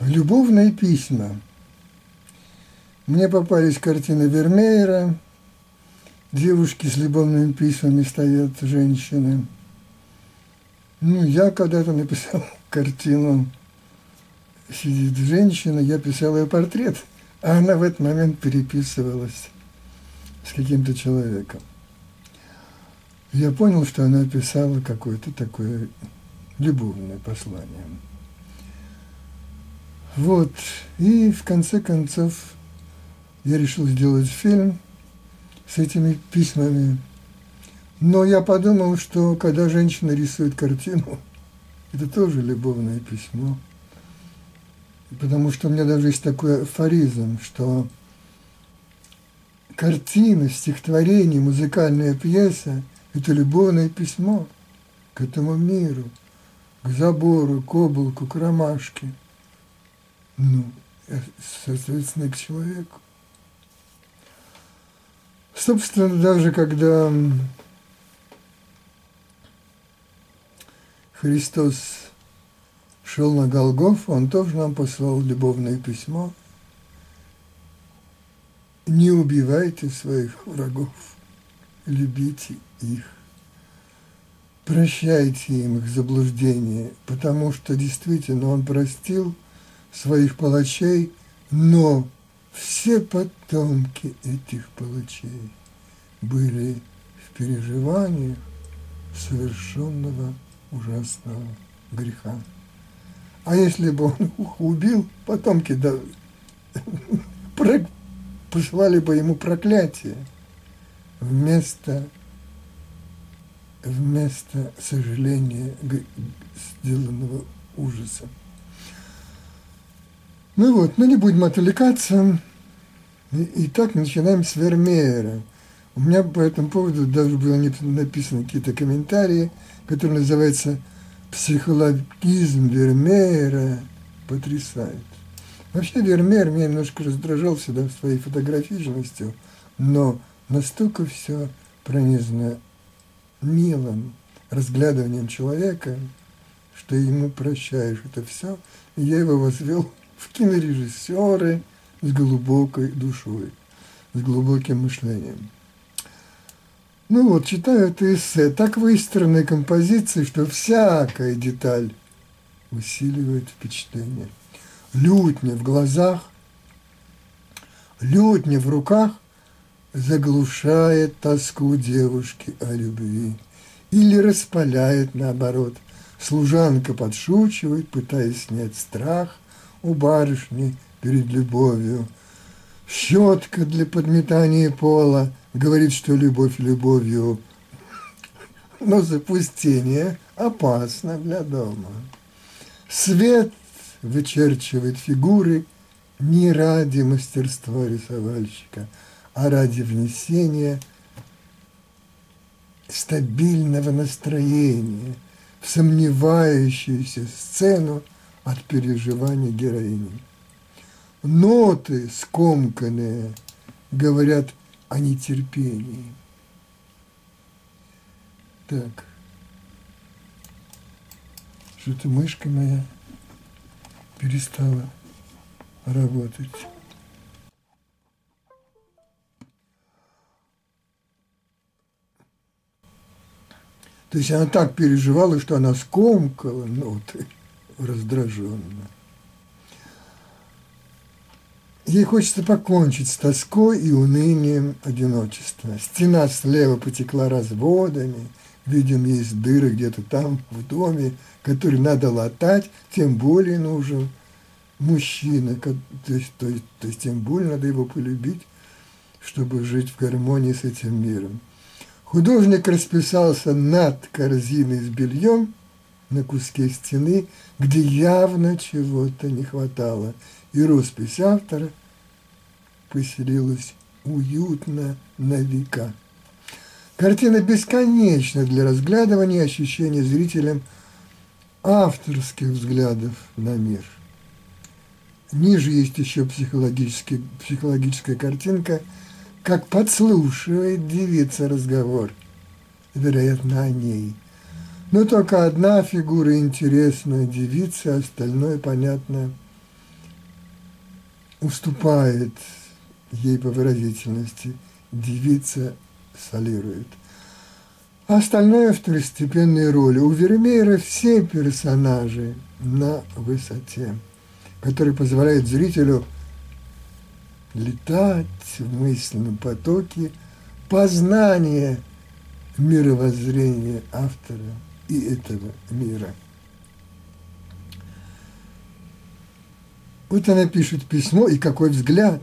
Любовные письма. Мне попались картины Вермеера, девушки с любовными письмами стоят, женщины. Ну, я когда-то написал картину «Сидит женщина», я писал ее портрет, а она в этот момент переписывалась с каким-то человеком. Я понял, что она писала какое-то такое любовное послание. Вот. И в конце концов я решил сделать фильм с этими письмами. Но я подумал, что когда женщина рисует картину, это тоже любовное письмо. Потому что у меня даже есть такой афоризм, что картина, стихотворение, музыкальная пьеса – это любовное письмо к этому миру, к забору, к облаку, к ромашке – ну, соответственно, к человеку. Собственно, даже когда Христос шел на Голгоф, он тоже нам послал любовное письмо. Не убивайте своих врагов, любите их. Прощайте им их заблуждение, потому что действительно он простил – своих палачей, но все потомки этих палачей были в переживаниях совершенного ужасного греха. А если бы он убил, потомки да, послали бы ему проклятие вместо, вместо сожаления сделанного ужаса. Ну вот, ну не будем отвлекаться. Так начинаем с Вермеера. У меня по этому поводу даже было написаны какие-то комментарии, которые называются «Психологизм Вермеера потрясает». Вообще Вермеер меня немножко раздражал всегда своей фотографичностью, но настолько все пронизано милым разглядыванием человека, что ему прощаешь это все, и я его возвел в кинорежиссеры с глубокой душой, с глубоким мышлением. Ну вот, читаю это эссе. Так выстроены композиции, что всякая деталь усиливает впечатление. Лютня в глазах, лютня в руках заглушает тоску девушки о любви или распаляет наоборот. Служанка подшучивает, пытаясь снять страх – у барышни перед любовью. Щетка для подметания пола говорит, что любовь любовью, но запустение опасно для дома. Свет вычерчивает фигуры не ради мастерства рисовальщика, а ради внесения стабильного настроения в сомневающуюся сцену от переживаний героини. Ноты скомканные говорят о нетерпении. Так. Что-то мышка моя перестала работать. То есть она так переживала, что она скомкала ноты раздраженно. Ей хочется покончить с тоской и унынием одиночества. Стена слева потекла разводами, видим, есть дыры где-то там в доме, которые надо латать, тем более нужен мужчина, то есть, то, есть, то есть тем более надо его полюбить, чтобы жить в гармонии с этим миром. Художник расписался над корзиной с бельем на куске стены, где явно чего-то не хватало, и роспись автора поселилась уютно на века. Картина бесконечна для разглядывания и ощущения зрителям авторских взглядов на мир. Ниже есть еще психологическая картинка, как подслушивает девица разговор, вероятно, о ней – но только одна фигура интересная, девица, остальное понятно уступает ей по выразительности, девица солирует. А остальное второстепенные роли. У Вермеера все персонажи на высоте, который позволяет зрителю летать в мысленном потоке познания мировоззрения автора и этого мира. Вот она пишет письмо, и какой взгляд,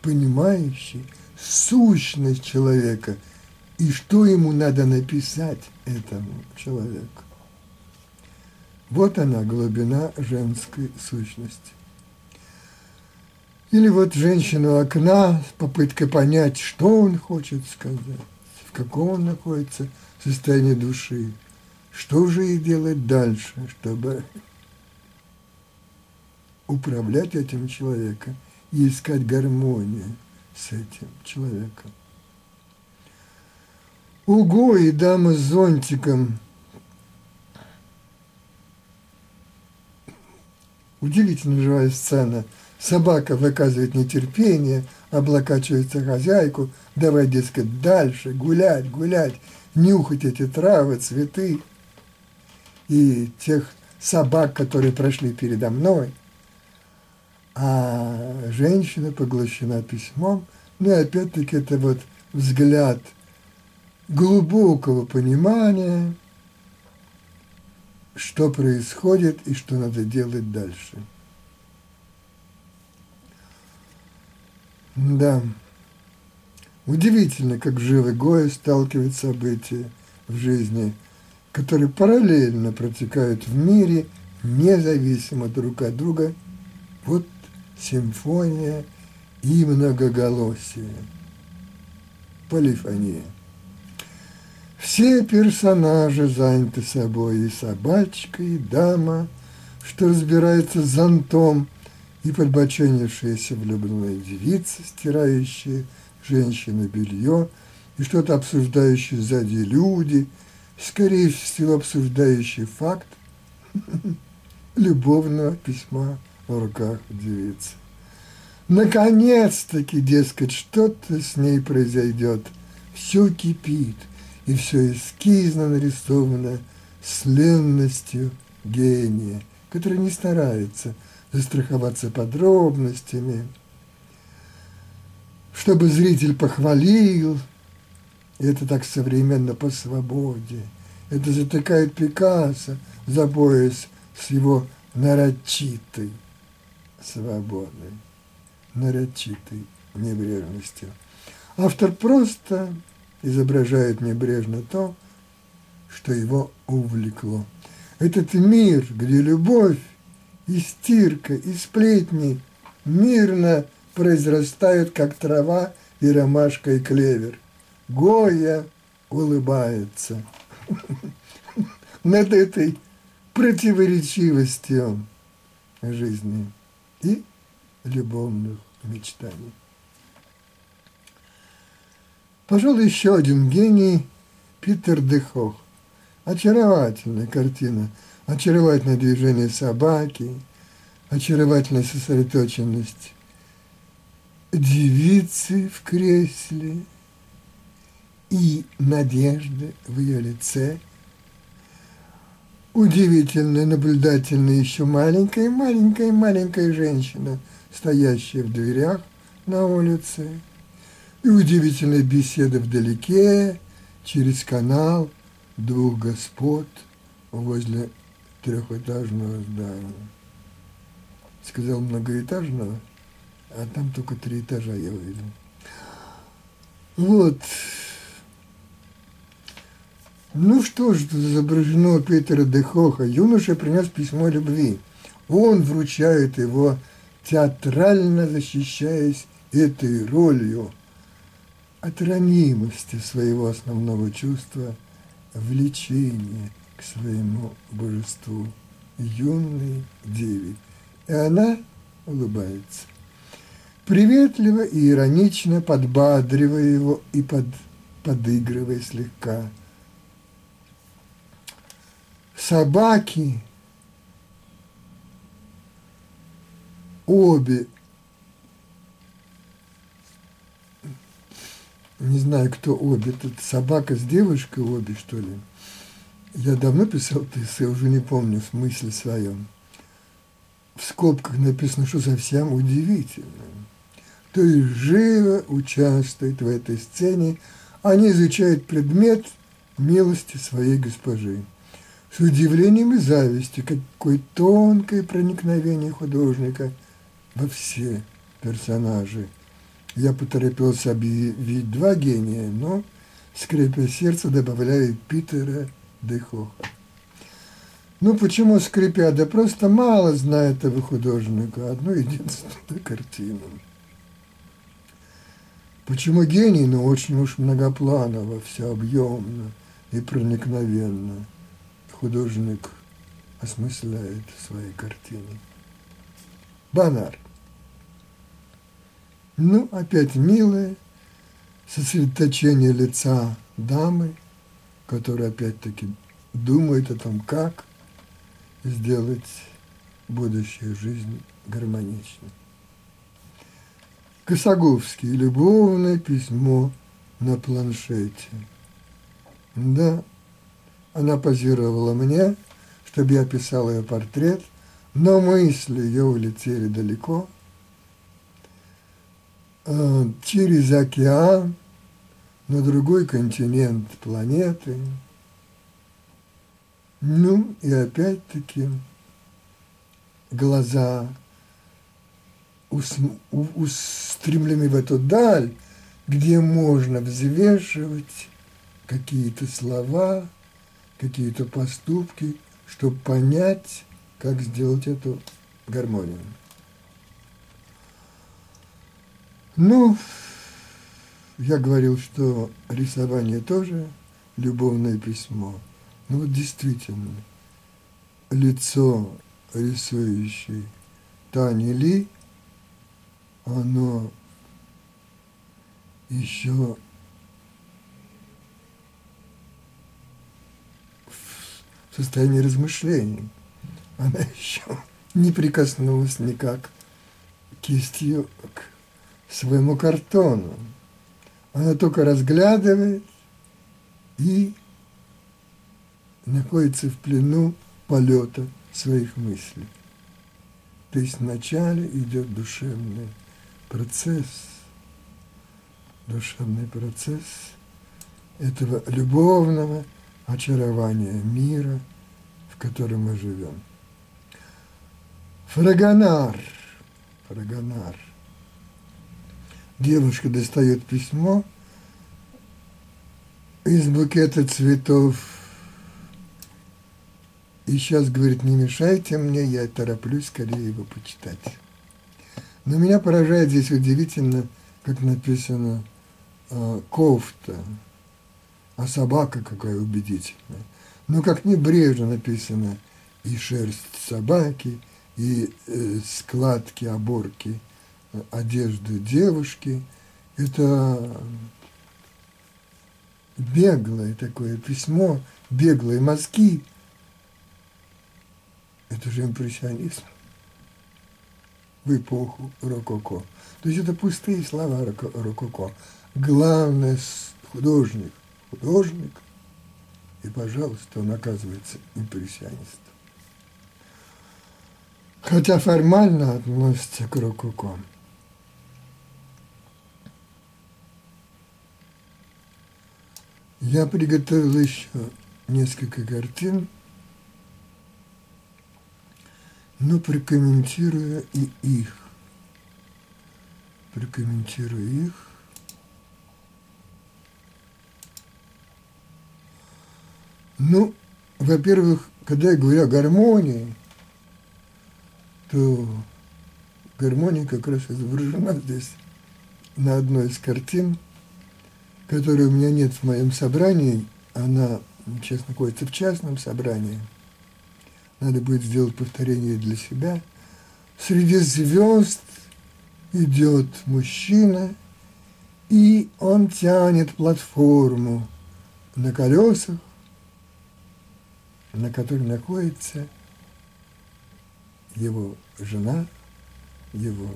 понимающий сущность человека и что ему надо написать этому человеку. Вот она, глубина женской сущности. Или вот женщина у окна, попытка понять, что он хочет сказать, в каком он находится состоянии души, что же ей делать дальше, чтобы управлять этим человеком и искать гармонию с этим человеком. Уго и дама с зонтиком. Удивительно живая сцена – Собака выказывает нетерпение, облокачивается хозяйку, давай, дескать, дальше, гулять, гулять, нюхать эти травы, цветы. И тех собак, которые прошли передо мной. А женщина поглощена письмом. Ну и опять-таки это вот взгляд глубокого понимания, что происходит и что надо делать дальше. Да. Удивительно, как живы Гоя сталкивает события в жизни, которые параллельно протекают в мире, независимо друг от друга. Вот симфония и многоголосие. Полифония. Все персонажи заняты собой, и собачка, и дама, что разбирается с зонтом – и подбоченившаяся влюбленная девица, стирающая женщины белье, и что-то обсуждающие сзади люди, скорее всего, обсуждающие факт любовного письма в руках девицы. Наконец-таки, дескать, что-то с ней произойдет. Все кипит, и все эскизно нарисовано с ленностью гения, который не старается – застраховаться подробностями, чтобы зритель похвалил, и это так современно по свободе. Это затыкает Пикассо за пояс с его нарочитой свободой, нарочитой небрежностью. Автор просто изображает небрежно то, что его увлекло. Этот мир, где любовь и стирка, и сплетни мирно произрастают, как трава и ромашка и клевер. Гоя улыбается над этой противоречивостью жизни и любовных мечтаний. Пожалуй, еще один гений Питер Дехох. Очаровательная картина – очаровательное движение собаки, очаровательная сосредоточенность девицы в кресле и надежды в ее лице. Удивительно наблюдательная еще маленькая, маленькая, маленькая женщина, стоящая в дверях на улице. И удивительная беседа вдалеке, через канал двух господ возле трехэтажного здания. Сказал многоэтажного, а там только три этажа я увидел. Вот. Ну что ж, изображено Питера Дехоха. Юноша принес письмо любви. Он вручает его, театрально защищаясь этой ролью от ранимости своего основного чувства влечения – своему божеству, юной деве. И она улыбается. Приветливо и иронично подбадривая его и под, подыгрывая слегка. обе, не знаю, кто обе, тут собака с девушкой обе, что ли. Я давно писал эссе, уже не помню в смысле своем. В скобках написано, что совсем удивительно. То есть живо участвует в этой сцене, они изучают предмет милости своей госпожи. С удивлением и завистью, какое тонкое проникновение художника во все персонажи. Я поторопился объявить два гения, но, скрипя сердце, добавляет Питера Дехоха. Ну, почему скрипя? Да просто мало знает этого художника, одну единственную картину. Почему гений? Ну, очень уж многопланово, все объемно и проникновенно. Художник осмысляет свои картины. Банар. Ну, опять милое сосредоточение лица дамы, которая опять-таки думает о том, как сделать будущую жизнь гармоничной. Косоговский. Любовное письмо на планшете. Да, она позировала мне, чтобы я писал ее портрет, но мысли ее улетели далеко. А, через океан, на другой континент планеты. Ну, и опять-таки глаза устремлены в эту даль, где можно взвешивать какие-то слова, какие-то поступки, чтобы понять, как сделать эту гармонию. Ну, я говорил, что рисование тоже любовное письмо. Ну вот действительно, лицо рисующей Тани Ли – оно еще в состоянии размышлений. Она еще не прикоснулась никак кистью к своему картону. Она только разглядывает и находится в плену полета своих мыслей. То есть вначале идет душевное процесс, душевный процесс этого любовного очарования мира, в котором мы живем. Фрагонар, фрагонар. Девушка достает письмо из букета цветов и сейчас говорит, не мешайте мне, я тороплюсь скорее его почитать. Но меня поражает здесь удивительно, как написано э, кофта, а собака какая убедительная. Но как небрежно написано и шерсть собаки, и э, складки, оборки одежды девушки. Это беглое такое письмо, беглые мазки. Это же импрессионизм в эпоху рококо. То есть это пустые слова рококо. Главное художник, художник, и, пожалуйста, он оказывается импрессионистом. Хотя формально относится к рококо. Я приготовил еще несколько картин – но прокомментируя и их. Прокомментируя их. Ну, во-первых, когда я говорю о гармонии, то гармония как раз изображена здесь на одной из картин, которой у меня нет в моем собрании. Она сейчас находится в частном собрании – надо будет сделать повторение для себя. Среди звезд идет мужчина, и он тянет платформу на колесах, на которой находится его жена, его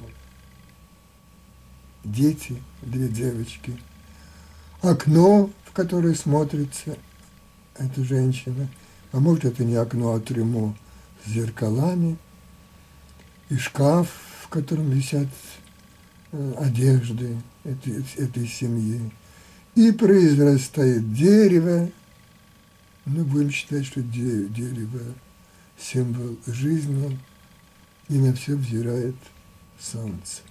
дети, две девочки, окно, в которое смотрится эта женщина, а может это не окно, а трюмо с зеркалами, и шкаф, в котором висят э, одежды этой, этой семьи, и произрастает дерево, ну, будем считать, что дерево – символ жизни, и на все взирает солнце.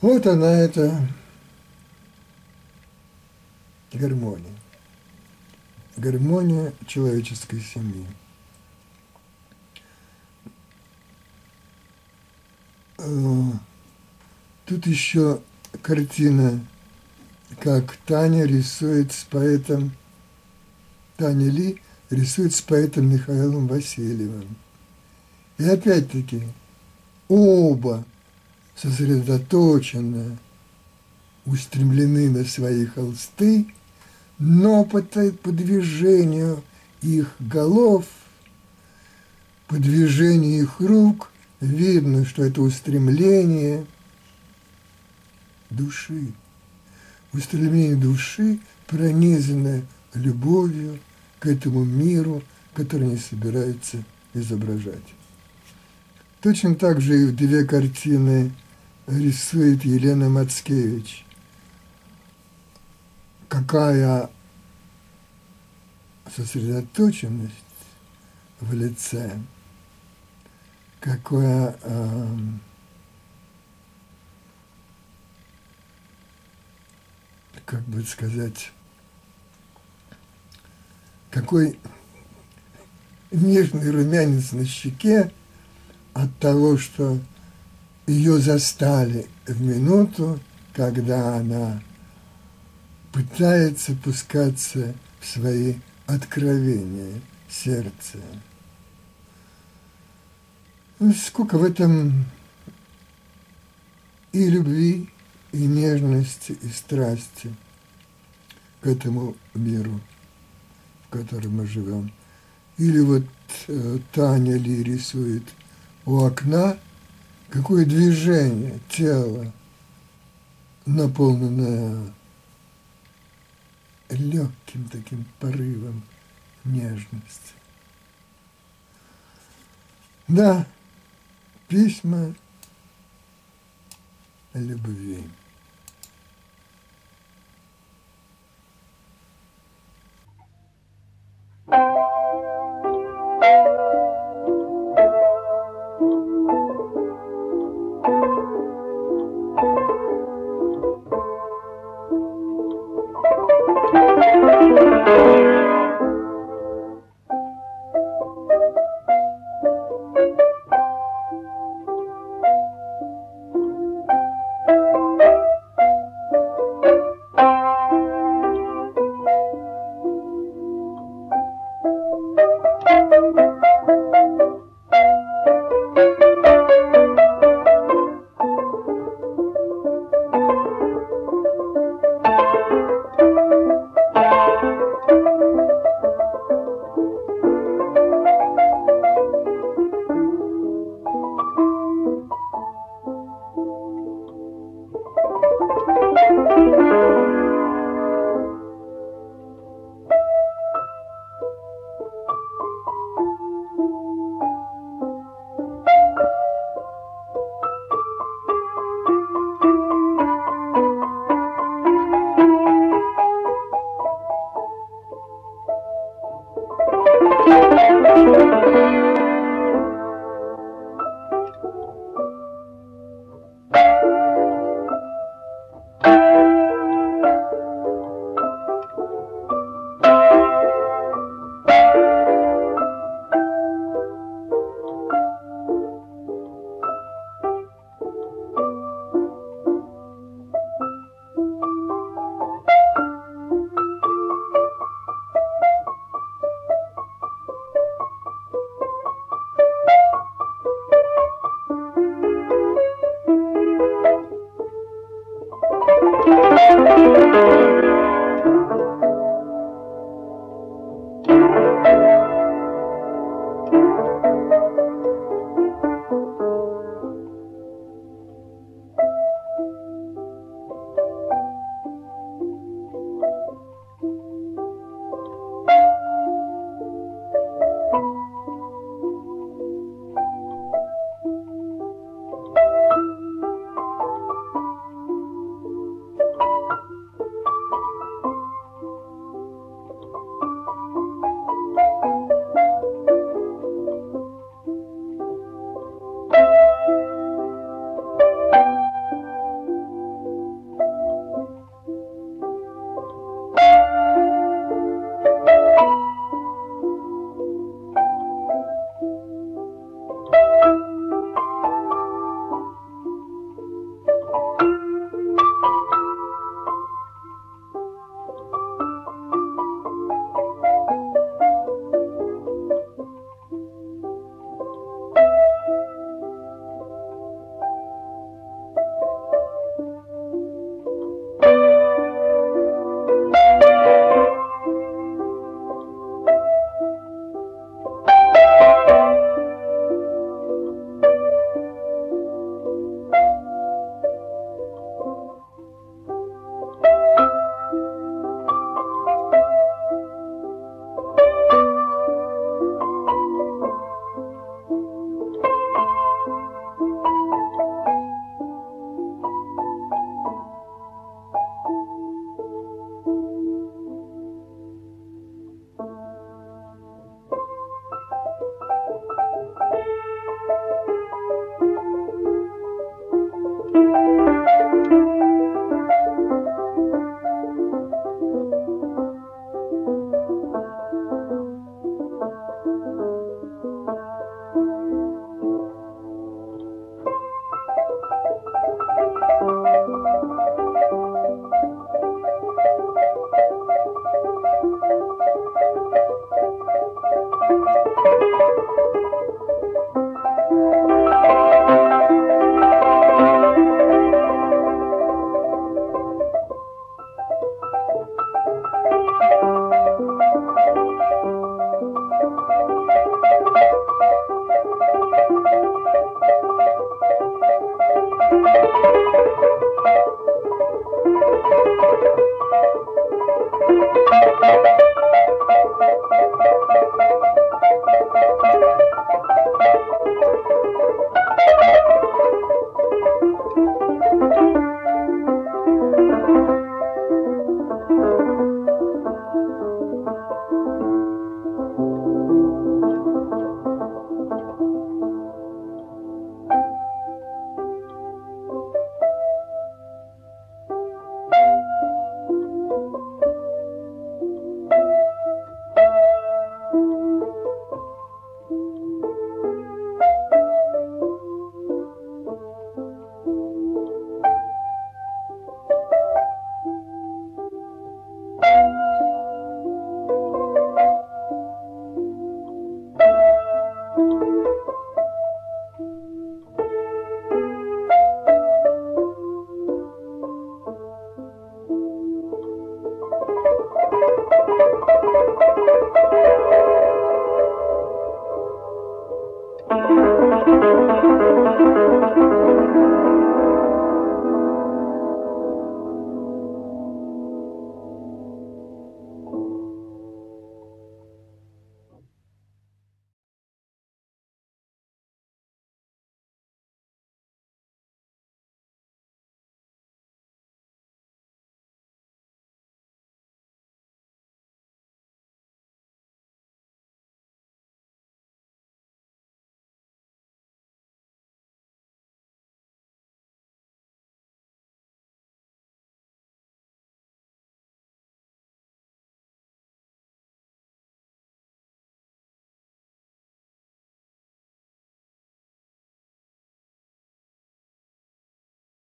Вот она, эта гармония. Гармония человеческой семьи. Э, тут еще картина, как Таня рисует с поэтом, Таня Ли рисует с поэтом Михаилом Васильевым. И опять-таки оба сосредоточенно устремлены на свои холсты, но по, по движению их голов, по движению их рук видно, что это устремление души. Устремление души пронизано любовью к этому миру, который они собираются изображать. Точно так же и две картины рисует Елена Мацкевич. Какая сосредоточенность в лице, какое э, как бы сказать, какой нежный румянец на щеке от того, что ее застали в минуту, когда она пытается пускаться в свои откровения сердца. Ну, сколько в этом и любви, и нежности, и страсти к этому миру, в котором мы живем. Или вот э, Таня Ли рисует у окна – какое движение тела, наполненное легким таким порывом нежности. Да, письма любви. Música